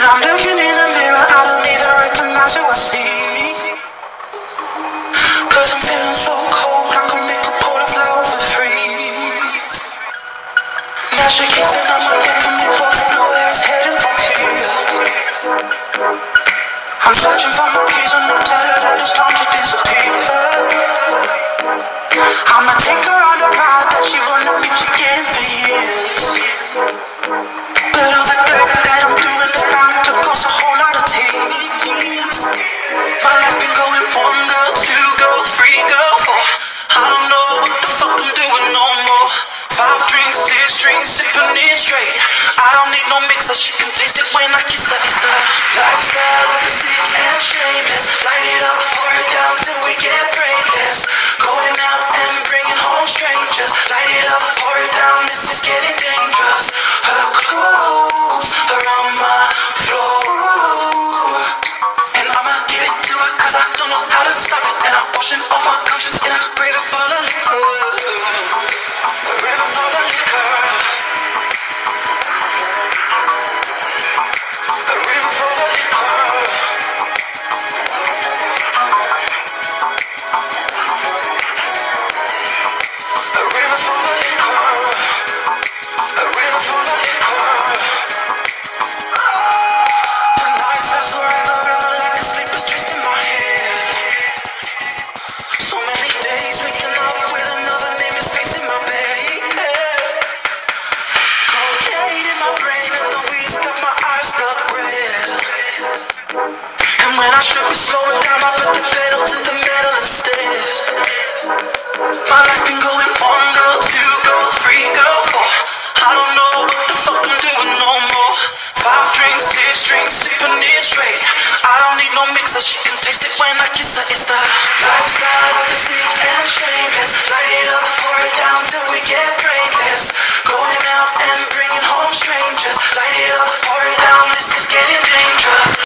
And I'm looking in the mirror, I don't even recognize who I see. Cause I'm feeling so cold, I can make a pot of lava freeze. Now she kissing on my neck, and we both know where it's heading from here. I'm searching for my keys, and I'm telling her that it's time to disappear. I'ma take her on a ride that she won't be forgetting for years. I give it to her cause I don't know how to stop it And I'm pushing all my